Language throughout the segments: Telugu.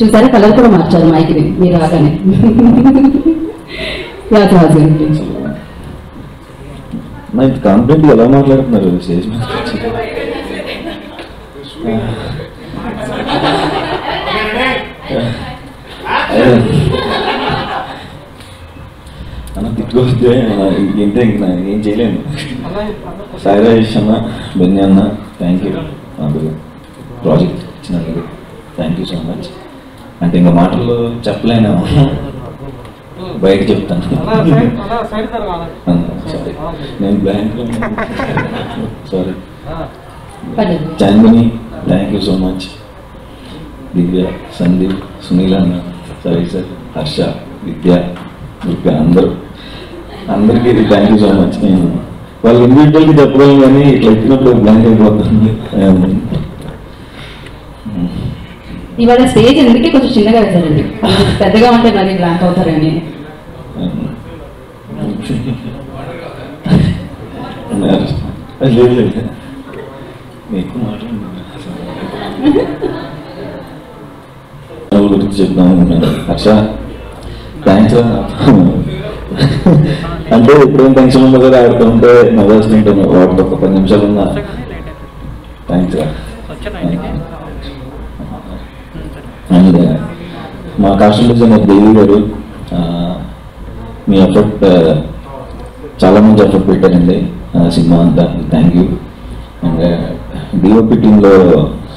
చూసారా? కలర్ కూడా మార్చారు మైక్ని. మీరు రాగానే. యాదరాజు గారి ఇంత కాన్ఫిడెంట్ ఎలా మాట్లాడుతున్నారు? స్టేజ్ మీద అన్న తిట్టుకొస్తే ఇంతే ఇంక ఏం చేయలేను. సాయిరాజేష్ అన్న బెన్ని అన్న థ్యాంక్ యూ ప్రాజెక్ట్ ఇచ్చినందుకు. థ్యాంక్ యూ సో మచ్ అంటే ఇంకా మాటలు చెప్పలేను. బయట చెప్తాను. సారీ నేను bank sorry. Chandini thank you so much Divya Sandeep Sunil అన్న సారీ సార్. హర్ష విద్య దుర్గా అందరూ. అందరికీ థ్యాంక్ యూ సో మచ్ నేను వాళ్ళు ఇండివిజువల్కి చెప్పగలను కానీ ఇట్లా ఎక్కినప్పుడు బ్లాంక్ అయిపోతుంది. ఇవాళ స్టేజ్ ఎందుకే కొంచెం చిన్నగా వేశారండి? పెద్దగా ఉంటే మరి బ్లాంక్ అవుతారని. గురించి చెప్దాం హర్ష థ్యాంక్స్ అంటే ఎప్పుడేం టెన్షన్ ఉందో కదా ఆడుతూ ఉంటే నవ్వేస్తుంటాను వాటికి ఒక పది నిమిషాలు ఉన్నా థ్యాంక్స్ అండ్ మా కాస్ట్యూమ్ అనే దేవి గారు మీ ఎఫర్ట్ చాలా మంది ఎఫర్ట్ పెట్టారండి సినిమా అంతా. థ్యాంక్ యూ అండ్ డిఓపి టీంలో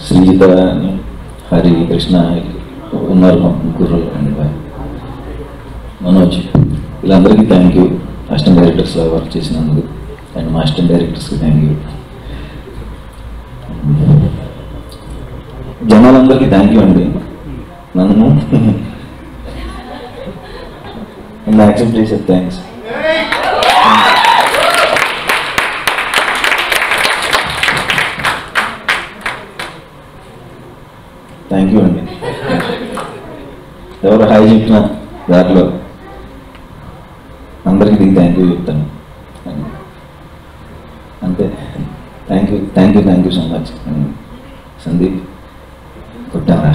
శ్రీజిత హరి కృష్ణ ఉన్నారు ముగ్గురు అండ్ మనోజ్. వీళ్ళందరికీ thank you assistant directors work చేసినందుకు. అండ్ మా అసిస్టెంట్ డైరెక్టర్స్కి థ్యాంక్ యూ జనాలందరికీ థ్యాంక్ యూ అండి. నన్ను నన్ను యాక్సెప్ట్ చేశారు థ్యాంక్స్ థ్యాంక్ యూ అండి ఎవరు హాయ్ చెప్పిన అందరికి అందరికీ థ్యాంక్ యూ చెప్తాను. అంతే. Thank you thank you thank you so much Sandeep కొట్టారా